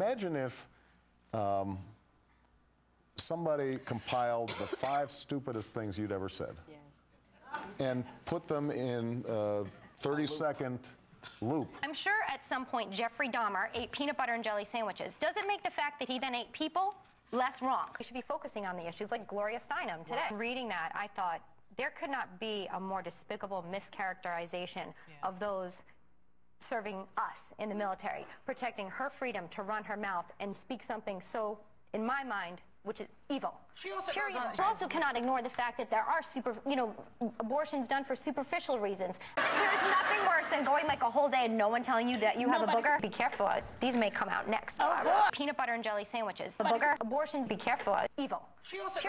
Imagine if um, somebody compiled the five stupidest things you'd ever said and put them in a 30 second loop. I'm sure at some point Jeffrey Dahmer ate peanut butter and jelly sandwiches. Does it make the fact that he then ate people less wrong? We should be focusing on the issues like Gloria Steinem today. Reading that, I thought there could not be a more despicable mischaracterization of those serving us in the military, protecting her freedom to run her mouth and speak something so, in my mind, which is evil. She also You also cannot ignore the fact that there are super, you know, abortions done for superficial reasons. There's nothing worse than going like a whole day and no one telling you that you have a booger. Be careful. These may come out next. Oh. Peanut butter and jelly sandwiches. A booger. Abortions. Be careful. Evil. She also